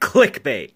clickbait.